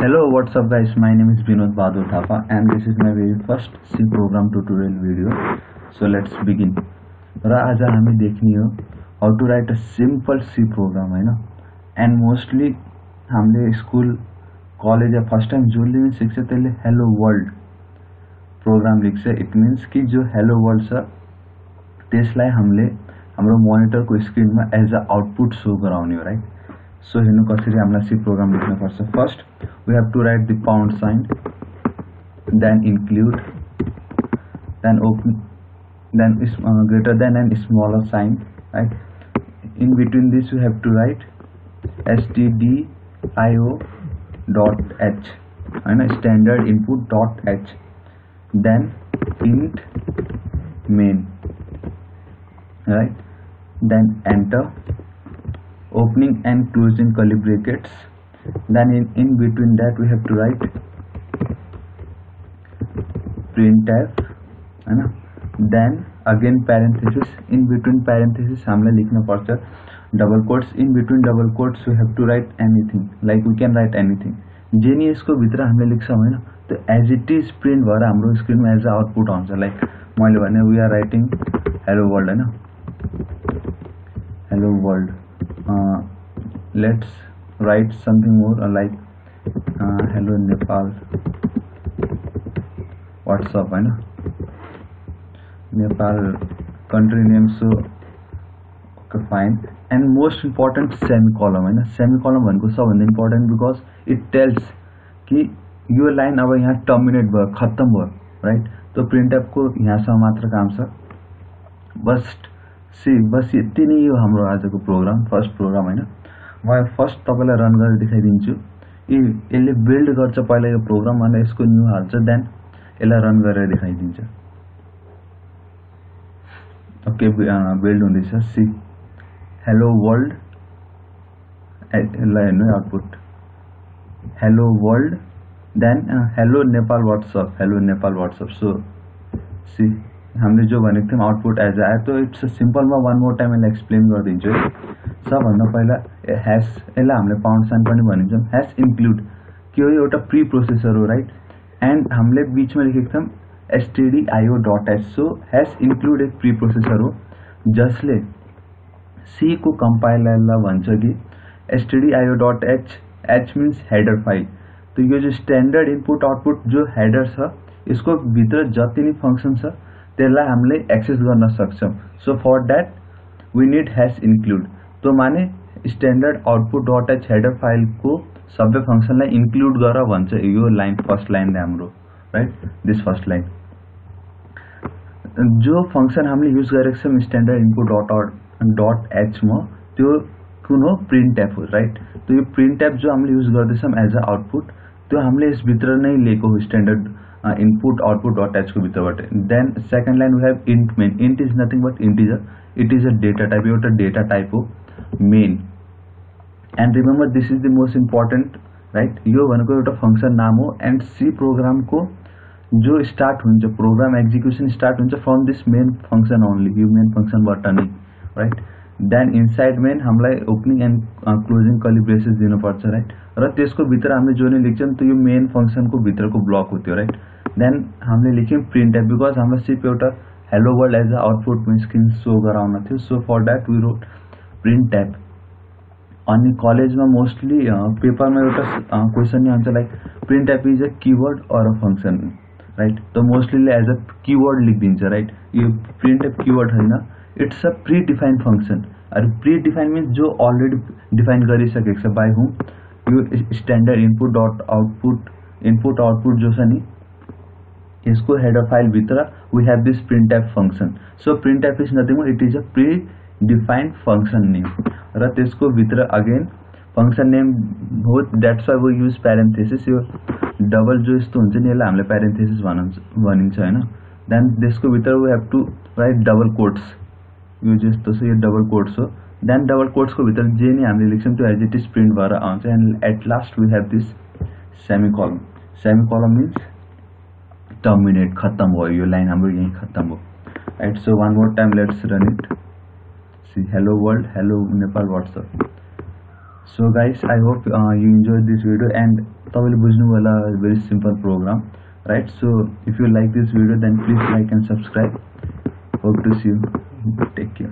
Hello, what's up guys? My name is Vinod Bahadur Thapa and this is my very first C program tutorial video. So let's begin. र आज हामी देखने हो how to write a simple C program होइन and mostly हामीले school college या first time जसले पनि सिक्छ त्यसले हेलो वर्ल्ड प्रोग्राम लेख्छ इट मिन्स कि जो हेलो वर्ल्ड त्यसलाई हामीले हाम्रो मोनिटरको स्क्रिनमा एज अ आउटपुट सो गराउने हो राइट सो हेर्नु कसरी हामीलाई C program लेख्नुपर्छ first we have to write the pound sign then include then open then greater than and smaller sign right in between this you have to write STDIO dot h होइन standard input dot h then int main right? Then enter. Opening and closing curly brackets then in, in between that we have to write printf है ना then again parenthesis in between parenthesis हामीलाई लेख्न पर्छ double quotes in between double quotes we have to write anything like we can write anything जे नि यसको भित्र हामीले लेख्छौँ होइन त्यो एज इट इज़ प्रिन्ट भएर हाम्रो स्क्रिनमा एज अ आउटपुट आउँछ लाइक मैले भने we are writing hello world होइन hello world uh, let's write something more uh, like uh, hello nepal what's up होइन Nepal country name so okay fine and most important semicolon होइन semicolon भनेको सबभन्दा important because it tells कि यो line अब यहाँ terminate भयो खत्तम भयो राइट त्यो प्रिन्टएपको यहाँसम्म मात्र काम छ बस सी बस यति नै हो हाम्रो आजको प्रोग्राम फर्स्ट प्रोग्राम होइन। म फर्स्ट तपाईँलाई रन गरेर देखाइदिन्छु। यी यसले बिल्ड गर्छ पहिला यो प्रोग्राम अनि यसको न्यू हाल्छ देन यसलाई रन गरेर देखाइदिन्छ। ओके बिल्ड हुँदैछ। सी हेलो वर्ल्ड यसलाई हेर्नु output hello world then hello Nepal what's up hello Nepal what's up so C हामीले जो भनेको थियौँ आउटपुट एज आयो त्यो इट्स सिम्पलमा वान मोर टाइम यसलाई एक्सप्लेन गरिदिन्छु है सबभन्दा पहिला ह्यास यसलाई हामीले पाउन्ड साइन पनि भनिन्छौँ ह्यास इन्क्लुड के हो प्रोसेसर हो राइट एंड एन्ड हामीले बिचमा लेखेको थियौँ STDIO dot h so hash include एक प्री प्रोसेसर हो जसले सीको कम्पाइलरलाई भन्छ कि STDIO dot h h means header file त यो जो इनपुट आउटपुट जो हेडर छ यसको भित्र जति नै फङ्सन छ त्यसलाई हामीले एक्सेस गर्न सक्छौँ so for that we need hash include त्यो माने standard output dot h header फाइलको सबै फङ्सनलाई इन्क्लुड गर भन्छ यो लाइन फ़र्स्ट लाइन हाम्रो राइट दिस फ़र्स्ट लाइन जो फङ्सन हामीले युज गरेको छौँ स्ट्यान्डर्ड इनपुट डट डट एचमा त्यो कुन हो प्रिन्ट एप हो राइट त्यो यो प्रिन्ट एप जो हामीले युज गर्दैछौँ एज अ आउटपुट त्यो हामीले यसभित्र नै लिएको हो स्ट्यान्डर्ड इनपुट आउटपुट डट एचको भित्रबाट then second line we have int main int is nothing but integer it is a data type एउटा डेटा टाइप हो main and remember this is the most important right यो भनेको एउटा function नाम हो end सी प्रोग्रामको जो स्टार्ट हुन्छ प्रोग्राम एक्जिक्युसन स्टार्ट हुन्छ from this main function only yo main फङ्सनबाट नै राइट देन इनसाइड मेन हामीलाई opening and closing curly braces दिनुपर्छ राइट र त्यसको भित्र हामीले जो नै लेख्छौँ त्यो मेन फङ्सनको भित्रको ब्लक हो त्यो राइट देन हामीले लेख्यौँ प्रिंट एप बिकज हाम्रो सिप एउटा hello world as a output में स्क्रीन शो गराउन थियो so for that we wrote printf अनि कलेजमा मोस्टली पेपरमा एउटा क्वेसन नै आउँछ like printf is a keyword or a function right त मोस्टलीले एज अ किवर्ड लेखिदिन्छ राइट यो प्रिन्ट एप किवर्ड होइन it's a predefined function अरू प्री डिफाइन्ड मिन्स जो अलरेडी डिफाइन गरिसकेको छ by whom yo standard input dot output input output जो छ यसको हेडर फाइलभित्र we have this printf function so printf is nothing it is a predefined function name र त्यसको भित्र अगेन फङ्सन नेम हो that's why we use parenthesis यो double जो यस्तो हुन्छ नि, यसलाई हामीले प्यारेन्थेसिस भनिन्छ भनिन्छ, होइन? देन त्यसको भित्र we have to write double quotes यो जस्तो छ, यो डबल कोट्स हो. देन डबल कोट्सको भित्र जे नै हामीले लेख्छौँ, त्यो एज इट इज़ प्रिन्ट भएर आउँछ। And at last we have this semicolon semicolon means terminate खत्तम भयो यो लाइन हाम्रो यहीँ खत्तम हो right so one more time let's run it C hello world hello Nepal what's up so guys I hope you enjoy this video and तपाईँले बुझ्नु होला very program right so if you like this video then please like and subscribe hope to see you take care